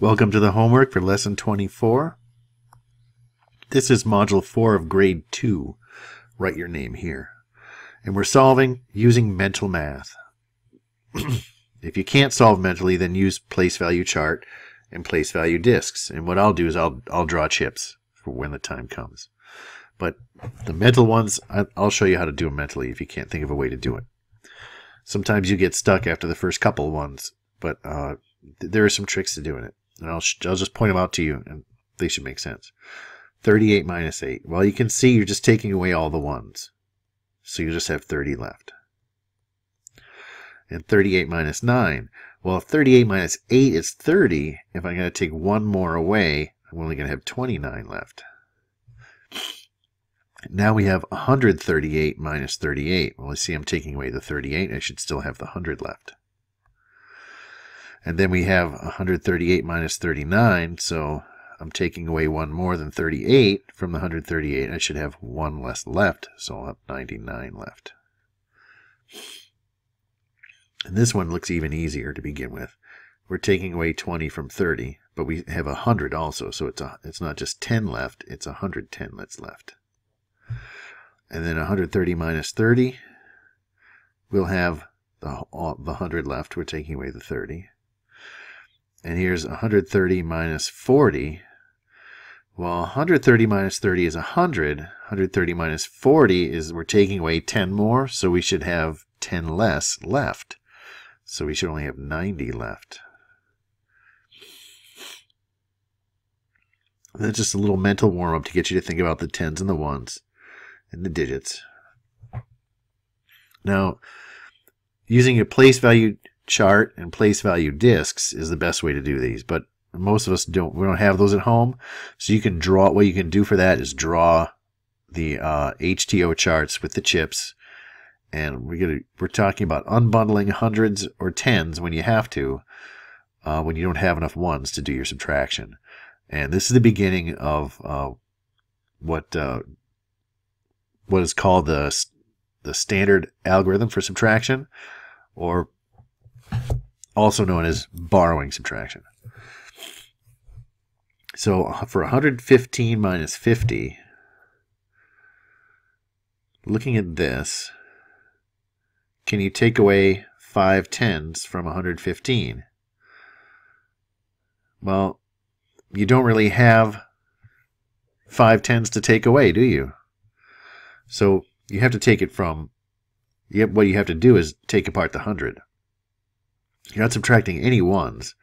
Welcome to the homework for lesson 24. This is module 4 of grade 2. Write your name here. And we're solving using mental math. if you can't solve mentally, then use place value chart and place value disks. And what I'll do is I'll, I'll draw chips for when the time comes. But the mental ones, I'll show you how to do them mentally if you can't think of a way to do it. Sometimes you get stuck after the first couple ones, but uh, there are some tricks to doing it and I'll, I'll just point them out to you, and they should make sense. 38 minus 8. Well, you can see you're just taking away all the ones. So you just have 30 left. And 38 minus 9. Well, if 38 minus 8 is 30, if I'm going to take one more away, I'm only going to have 29 left. Now we have 138 minus 38. Well, I see I'm taking away the 38. I should still have the 100 left. And then we have 138 minus 39, so I'm taking away one more than 38 from the 138. I should have one less left, so I'll have 99 left. And this one looks even easier to begin with. We're taking away 20 from 30, but we have 100 also, so it's a, it's not just 10 left, it's 110 that's left. And then 130 minus 30, we'll have the, the 100 left. We're taking away the 30. And here's 130 minus 40. Well, 130 minus 30 is 100. 130 minus 40 is we're taking away 10 more, so we should have 10 less left. So we should only have 90 left. That's just a little mental warm-up to get you to think about the tens and the ones and the digits. Now, using a place value chart and place value disks is the best way to do these, but most of us don't. We don't have those at home, so you can draw. What you can do for that is draw the uh, HTO charts with the chips, and we're gonna we're talking about unbundling hundreds or tens when you have to, uh, when you don't have enough ones to do your subtraction, and this is the beginning of uh, what uh, what is called the the standard algorithm for subtraction, or also known as borrowing subtraction. So uh, for 115 minus 50, looking at this, can you take away five tens from 115? Well, you don't really have five tens to take away, do you? So you have to take it from, what you have to do is take apart the 100. You're not subtracting any ones.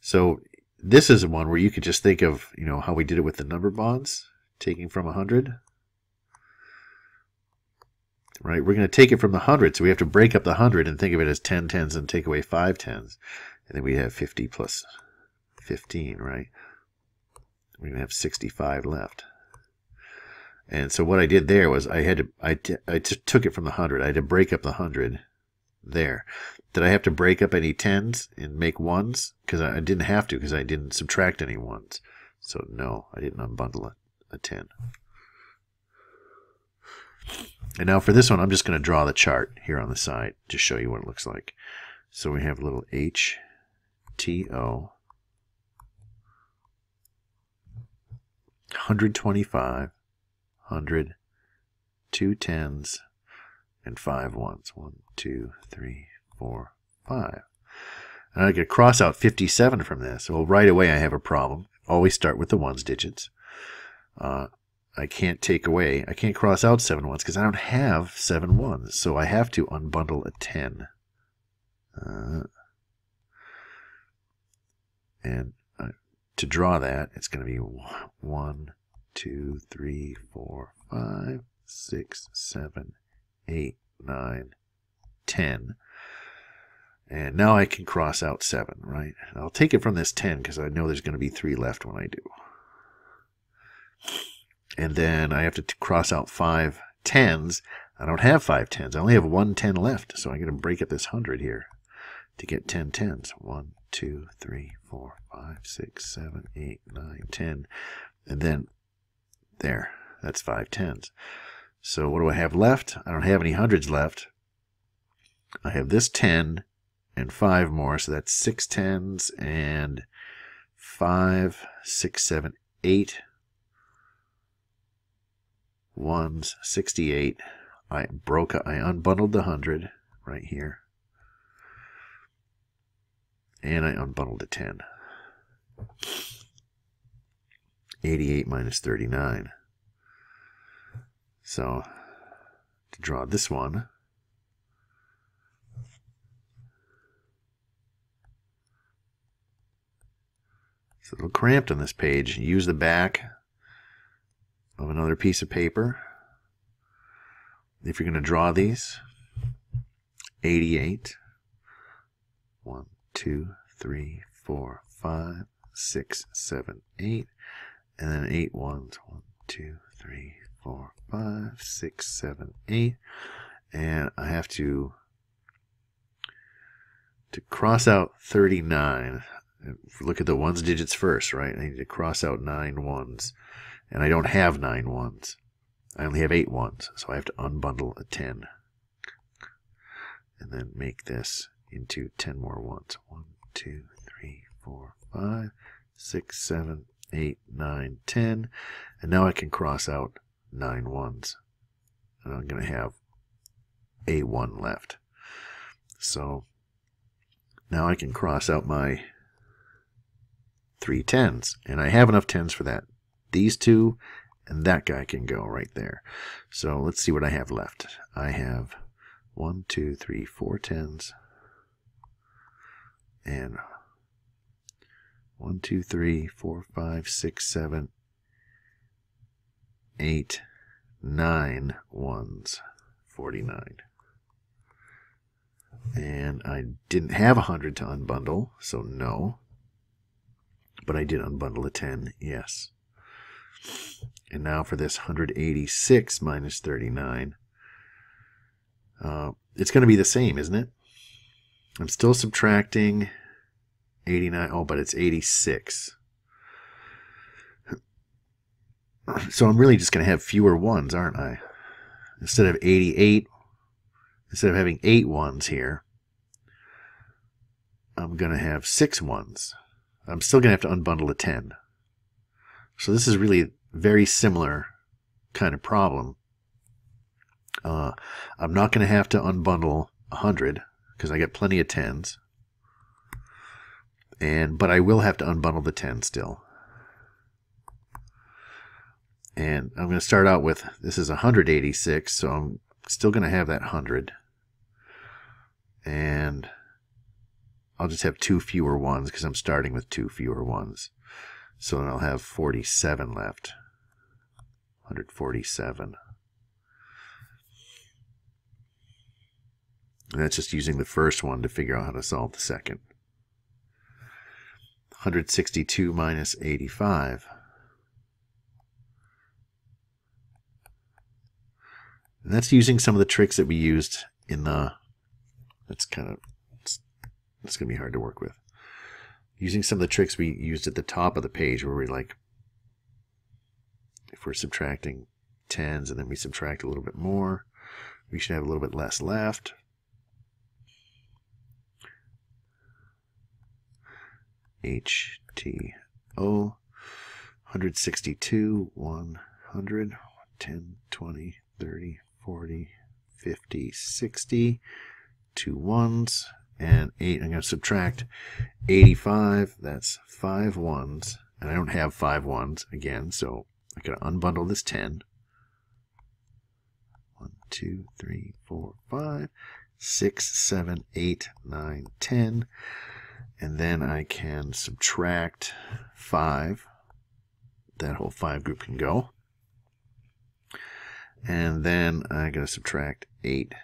So this is one where you could just think of, you know, how we did it with the number bonds, taking from 100. Right, we're going to take it from the 100, so we have to break up the 100 and think of it as 10 tens and take away 5 tens. And then we have 50 plus 15, right? We're going to have 65 left. And so what I did there was I had to, I, I took it from the 100. I had to break up the 100 there. Did I have to break up any tens and make ones? Because I didn't have to because I didn't subtract any ones. So no, I didn't unbundle a, a 10. And now for this one, I'm just going to draw the chart here on the side to show you what it looks like. So we have a little H, T, O, 125, 100, two tens, and five ones. One, two, three, four, five. And I could cross out 57 from this. Well, right away I have a problem. Always start with the ones digits. Uh, I can't take away, I can't cross out seven ones because I don't have seven ones. So I have to unbundle a 10. Uh, and uh, to draw that, it's going to be one, two, three, four, five, six, seven, eight, nine, ten. And now I can cross out 7, right? I'll take it from this 10 because I know there's going to be 3 left when I do. And then I have to cross out 5 tens. I don't have 5 tens. I only have one 10 left. So I'm going to break up this 100 here to get 10 tens. 1, 2, 3, 4, 5, 6, 7, 8, 9, 10. And then there. That's 5 tens. So what do I have left? I don't have any hundreds left. I have this 10 and 5 more, so that's 6 tens and five, six, seven, eight ones, 68. I broke, I unbundled the 100 right here. And I unbundled the 10. 88 minus 39. So, to draw this one, it's a little cramped on this page. Use the back of another piece of paper. If you're going to draw these, 88, 1, 2, 3, 4, 5, 6, 7, 8, and then 8 ones, 1, 2, 3, 4, 5, 6, 7, 8, and I have to to cross out 39 look at the ones digits first right I need to cross out nine ones and I don't have nine ones. I only have eight ones, so I have to unbundle a 10. And then make this into 10 more ones. 1, 2, 3, 4, 5, 6, 7, 8, 9, 10. And now I can cross out nine ones. And I'm going to have a 1 left. So now I can cross out my three tens. And I have enough tens for that these two, and that guy can go right there. So let's see what I have left. I have one, two, three, four tens, and one, two, three, four, five, six, seven, eight, nine ones, 49. And I didn't have a 100 to unbundle, so no. But I did unbundle a 10, yes. And now for this 186 minus 39. Uh, it's going to be the same, isn't it? I'm still subtracting 89. Oh, but it's 86. So I'm really just going to have fewer ones, aren't I? Instead of 88, instead of having eight ones here, I'm going to have six ones. I'm still going to have to unbundle a 10. So this is really very similar kind of problem. Uh, I'm not going to have to unbundle 100 because I get plenty of 10s. And, but I will have to unbundle the 10 still. And I'm going to start out with, this is 186, so I'm still going to have that 100. And I'll just have two fewer ones because I'm starting with two fewer ones. So then I'll have 47 left. 147. And that's just using the first one to figure out how to solve the second. 162 minus 85. And that's using some of the tricks that we used in the, that's kind of, it's going to be hard to work with using some of the tricks we used at the top of the page where we like, if we're subtracting tens and then we subtract a little bit more, we should have a little bit less left. H T O 162, 100, 10, 20, 30, 40, 50, 60, two ones, and 8. I'm going to subtract 85. That's five ones. And I don't have five ones again, so I got to unbundle this 10. 1, 2, 3, 4, 5, 6, 7, 8, 9, 10. And then I can subtract 5. That whole 5 group can go. And then going to subtract 8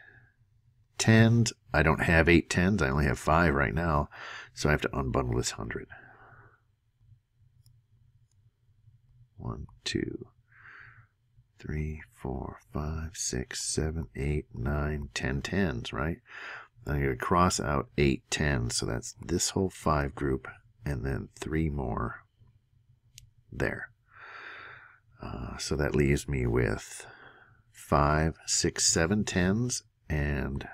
tens. I don't have eight tens. I only have five right now. So I have to unbundle this hundred. One, two, three, four, five, six, seven, eight, nine, ten tens, right? I'm going to cross out eight tens. So that's this whole five group and then three more there. Uh, so that leaves me with five, six, seven tens, and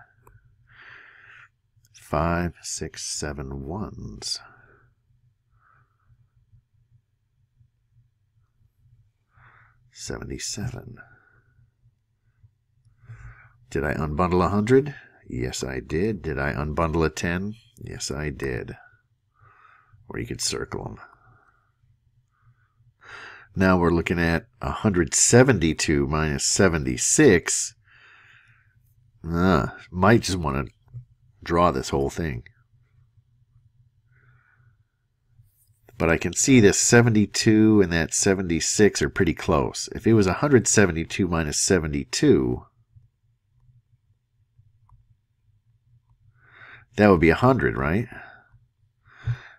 five, six, seven ones. Seventy-seven. Did I unbundle a hundred? Yes, I did. Did I unbundle a ten? Yes, I did. Or you could circle them. Now we're looking at 172 minus 76. Uh, might just want to draw this whole thing. But I can see this 72 and that 76 are pretty close. If it was 172 minus 72, that would be 100, right?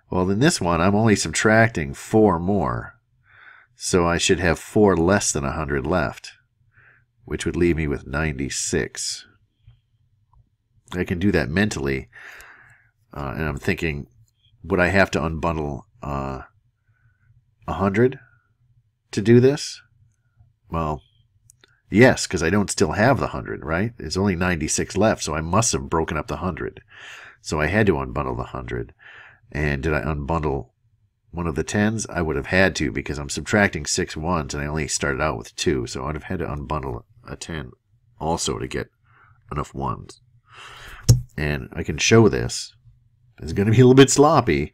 Well, in this one, I'm only subtracting 4 more. So I should have 4 less than 100 left, which would leave me with 96. I can do that mentally. Uh, and I'm thinking, would I have to unbundle uh, 100 to do this? Well, yes, because I don't still have the 100, right? There's only 96 left, so I must have broken up the 100. So I had to unbundle the 100. And did I unbundle one of the 10s? I would have had to because I'm subtracting six ones and I only started out with two. So I would have had to unbundle a 10 also to get enough ones and I can show this. It's going to be a little bit sloppy,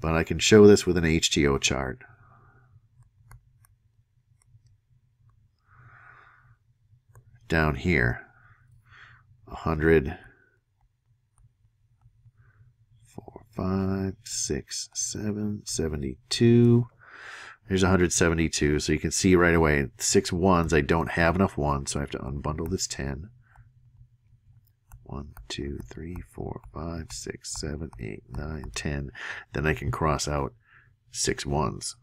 but I can show this with an HTO chart. Down here, 100, 4, 5, 6, 7, 72. Here's 172, so you can see right away, six ones, I don't have enough ones, so I have to unbundle this 10. 1, 2, 3, 4, 5, 6, 7, 8, 9, 10. Then I can cross out six ones.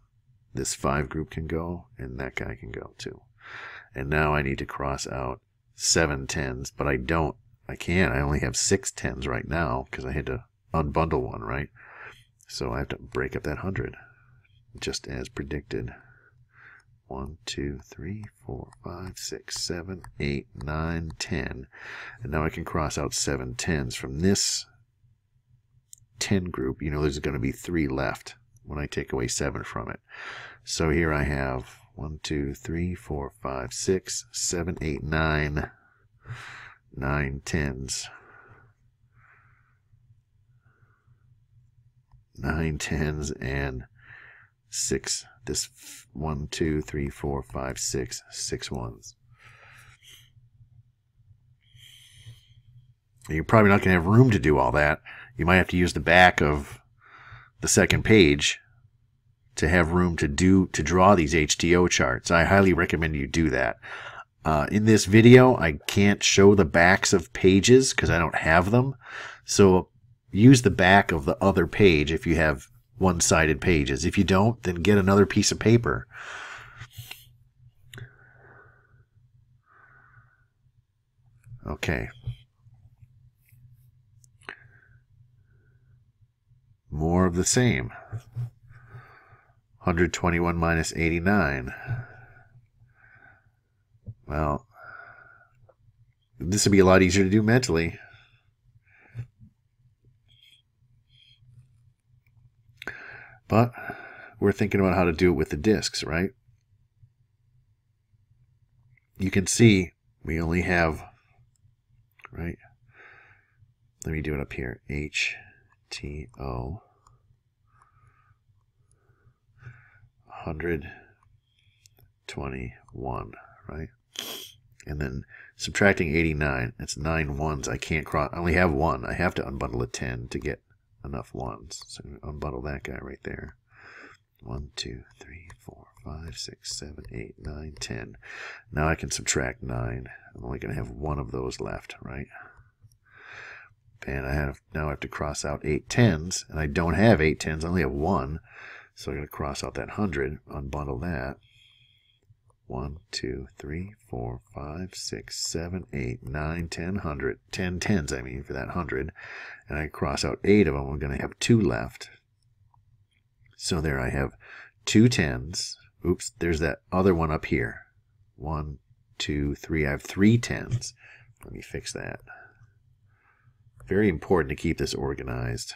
This 5 group can go, and that guy can go too. And now I need to cross out seven tens, but I don't. I can't. I only have six tens right now because I had to unbundle one, right? So I have to break up that 100, just as predicted. 1, 2, 3, 4, 5, 6, 7, 8, 9, 10. And now I can cross out seven tens from this 10 group. You know, there's going to be three left when I take away 7 from it. So here I have 1, 2, 3, 4, 5, 6, 7, 8, 9, 9 tens. 9 tens and 6 this one, two, three, four, five, six, six ones. You're probably not going to have room to do all that. You might have to use the back of the second page to have room to do to draw these HTO charts. I highly recommend you do that. Uh, in this video, I can't show the backs of pages because I don't have them. So use the back of the other page if you have one-sided pages. If you don't, then get another piece of paper. Okay. More of the same. 121 minus 89. Well, this would be a lot easier to do mentally. But we're thinking about how to do it with the discs, right? You can see we only have, right? Let me do it up here. H T O 121, right? And then subtracting 89, that's nine ones. I can't cross, I only have one. I have to unbundle a 10 to get enough ones. So unbundle that guy right there. One, two, three, four, five, six, seven, eight, nine, ten. Now I can subtract nine. I'm only going to have one of those left, right? And I have now I have to cross out eight tens, and I don't have eight tens. I only have one, so I'm going to cross out that hundred, unbundle that. One, two, three, four, five, six, seven, eight, nine, ten, hundred. Ten tens, I mean, for that hundred. And I cross out eight of them. I'm going to have two left. So there I have two tens. Oops, there's that other one up here. One, two, three. I have three tens. Let me fix that. Very important to keep this organized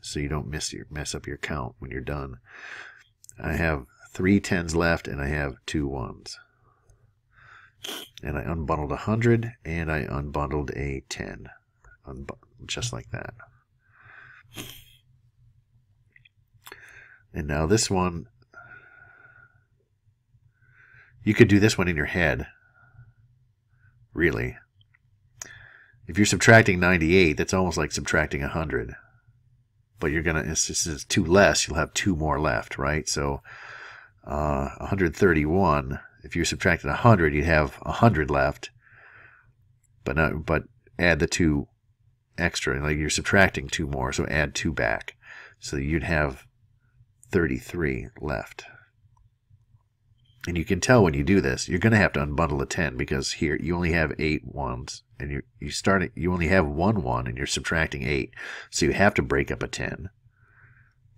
so you don't miss your, mess up your count when you're done. I have three tens left and I have two ones. And I unbundled a 100 and I unbundled a 10. Unbu just like that. And now this one, you could do this one in your head, really. If you're subtracting 98, that's almost like subtracting 100. But you're to, this is two less, you'll have two more left, right? So uh, 131, if you subtracted 100, you'd have 100 left. But not, but add the two extra, like you're subtracting two more, so add two back. So you'd have 33 left. And you can tell when you do this, you're going to have to unbundle a 10 because here you only have eight ones and you you start you only have one one and you're subtracting eight. So you have to break up a 10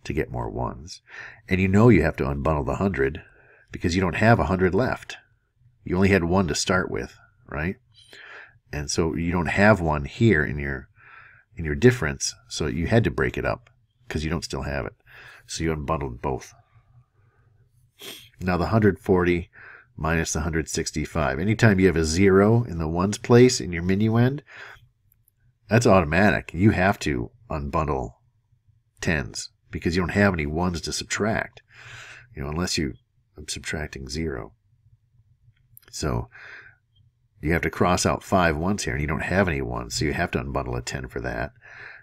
to get more ones. And you know you have to unbundle the 100 because you don't have a 100 left. You only had one to start with, right? And so you don't have one here in your in your difference, so you had to break it up because you don't still have it. So you unbundled both. Now the 140 minus the 165. Anytime you have a zero in the ones place in your minuend, that's automatic. You have to unbundle tens because you don't have any ones to subtract. You know, unless you I'm subtracting zero. So you have to cross out five ones here, and you don't have any ones, so you have to unbundle a 10 for that.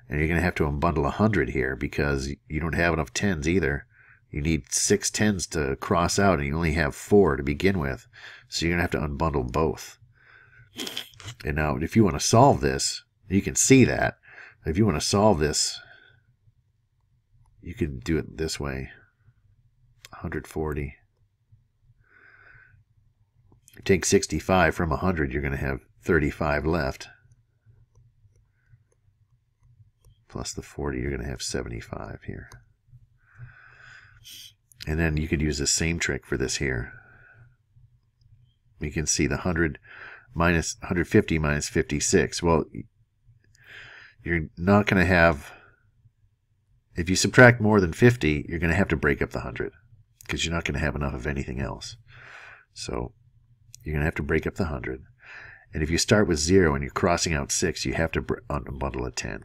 And you're going to have to unbundle a 100 here because you don't have enough 10s either. You need six tens to cross out, and you only have four to begin with. So you're going to have to unbundle both. And now, if you want to solve this, you can see that. If you want to solve this, you can do it this way 140 take 65 from 100, you're going to have 35 left. Plus the 40, you're going to have 75 here. And then you could use the same trick for this here. You can see the 100 minus 150 minus 56. Well, you're not going to have, if you subtract more than 50, you're going to have to break up the 100 because you're not going to have enough of anything else. So you're going to have to break up the 100. And if you start with 0 and you're crossing out 6, you have to unbundle a 10.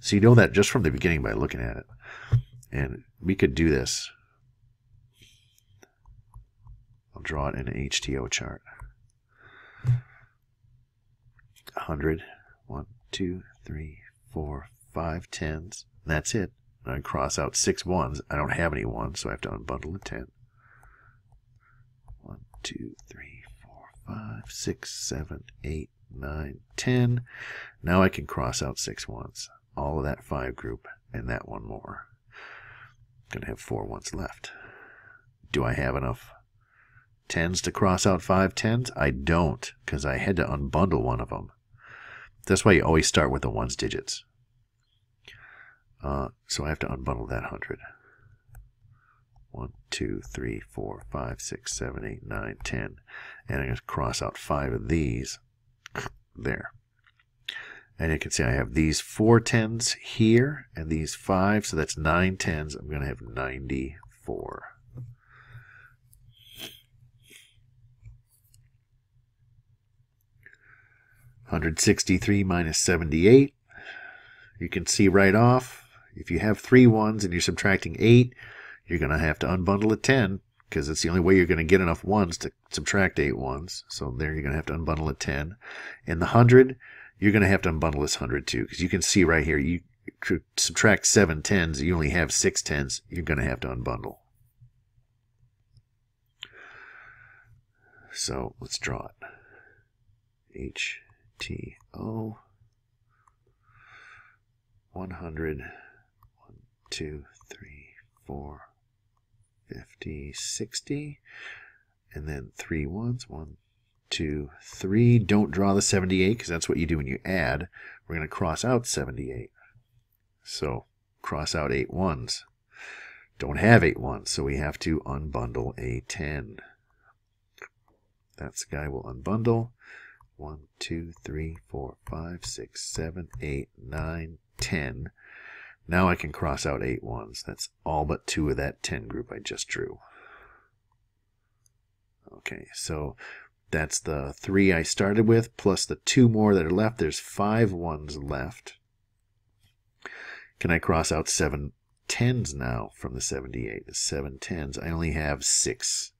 So you know that just from the beginning by looking at it. And we could do this. I'll draw it in an HTO chart. 100, 1, 2, 3, 4, 5 tens. That's it. I cross out six ones. I don't have any ones, so I have to unbundle a 10 two, three, four, five, six, seven, eight, nine, ten. Now I can cross out six ones. All of that five group and that one more. I'm gonna have four ones left. Do I have enough tens to cross out five tens? I don't, because I had to unbundle one of them. That's why you always start with the ones digits. Uh, so I have to unbundle that hundred. 1, 2, 3, 4, 5, 6, 7, 8, 9, 10. And I'm going to cross out five of these there. And you can see I have these four tens here and these five, so that's nine tens. I'm going to have 94. Hundred sixty-three minus seventy-eight. You can see right off. If you have three ones and you're subtracting eight, you're going to have to unbundle a 10 because it's the only way you're going to get enough ones to subtract eight ones. So there you're going to have to unbundle a 10. In the 100, you're going to have to unbundle this 100 too because you can see right here, you subtract seven tens, you only have six tens, you're going to have to unbundle. So let's draw it. H T O 100, 1, 2, 3, 4, 50, 60, and then three ones. One, two, three. Don't draw the 78 because that's what you do when you add. We're going to cross out 78. So cross out eight ones. Don't have eight ones, so we have to unbundle a 10. That's the guy we'll unbundle. 1, 2, 3, 4, 5, 6, 7, 8, 9, 10. Now I can cross out eight ones. That's all but two of that 10 group I just drew. Okay, so that's the three I started with, plus the two more that are left. There's five ones left. Can I cross out seven tens now from the 78? The seven tens. I only have six.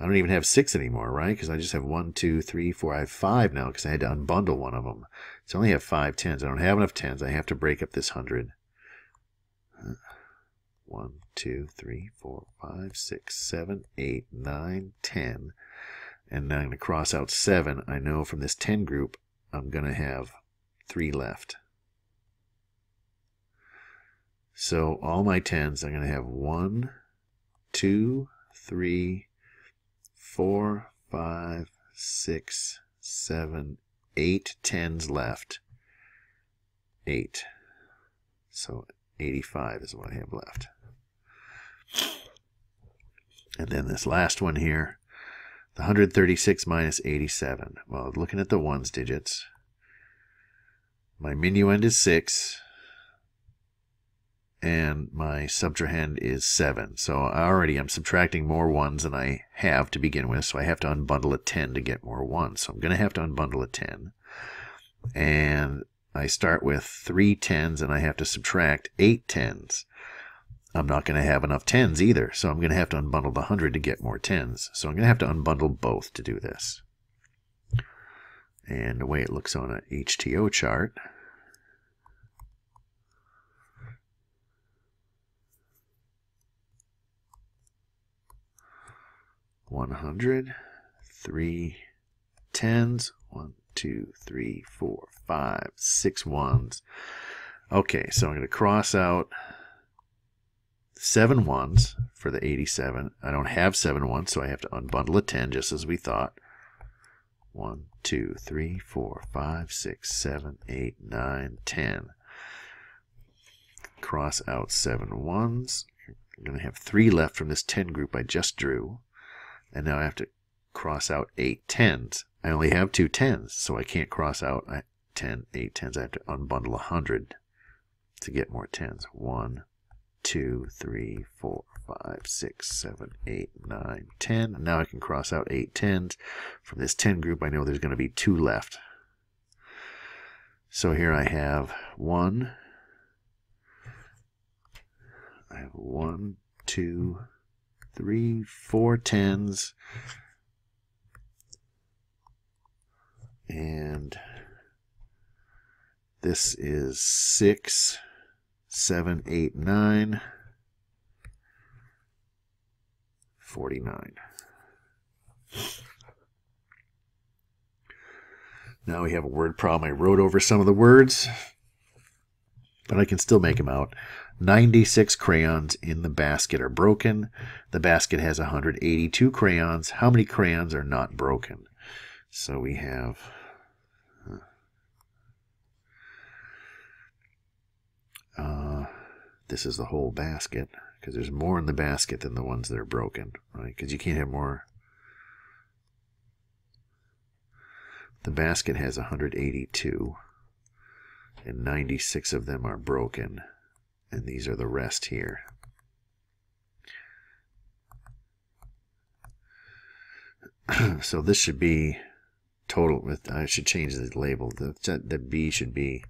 I don't even have six anymore, right? Because I just have one, two, three, four. I have five now because I had to unbundle one of them. So I only have five tens. I don't have enough tens. I have to break up this hundred. One, two, three, four, five, six, seven, eight, nine, ten. And now I'm going to cross out seven. I know from this 10 group, I'm going to have three left. So all my 10s, I'm going to have one, two, three, four, five, six, seven, eight tens left. Eight. So 85 is what I have left. And then this last one here, the 136 minus 87. Well, looking at the ones digits, my minuend is 6, and my subtrahend is 7. So already I'm subtracting more 1s than I have to begin with, so I have to unbundle a 10 to get more 1s. So I'm going to have to unbundle a 10. And I start with 3 10s, and I have to subtract 8 10s. I'm not going to have enough 10s either, so I'm going to have to unbundle the 100 to get more 10s. So I'm going to have to unbundle both to do this. And the way it looks on a HTO chart, One hundred, three tens, one, two, three, four, five, six ones. Okay, so I'm going to cross out seven ones for the 87. I don't have seven ones, so I have to unbundle a 10 just as we thought. One, two, three, four, five, six, seven, eight, nine, ten. Cross out seven ones. I'm going to have three left from this 10 group I just drew. And now I have to cross out eight tens. I only have two tens, so I can't cross out 10, eight tens. I have to unbundle a 100 to get more tens. One, two, three, four, five, six, seven, eight, nine, ten. And now I can cross out eight tens. From this 10 group, I know there's going to be two left. So here I have one. I have one, two, three, four tens. And this is six seven, eight, nine, 49. Now we have a word problem. I wrote over some of the words, but I can still make them out. 96 crayons in the basket are broken. The basket has 182 crayons. How many crayons are not broken? So we have uh, this is the whole basket because there's more in the basket than the ones that are broken, right? Because you can't have more. The basket has 182, and 96 of them are broken, and these are the rest here. so this should be total. I should change the label. The, the B should be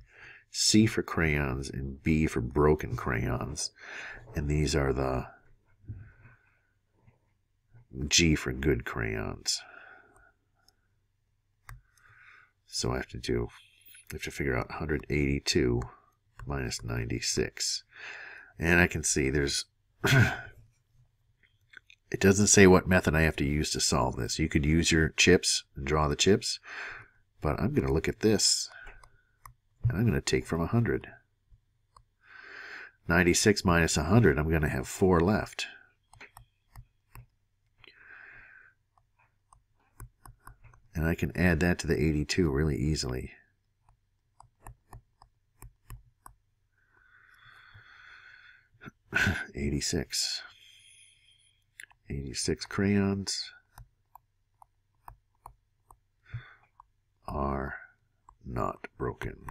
C for crayons and B for broken crayons. And these are the G for good crayons. So I have to do, I have to figure out 182 minus 96. And I can see there's, it doesn't say what method I have to use to solve this. You could use your chips and draw the chips, but I'm going to look at this and I'm going to take from 100. 96 minus 100, I'm going to have 4 left. And I can add that to the 82 really easily. Eighty-six. Eighty-six crayons are not broken.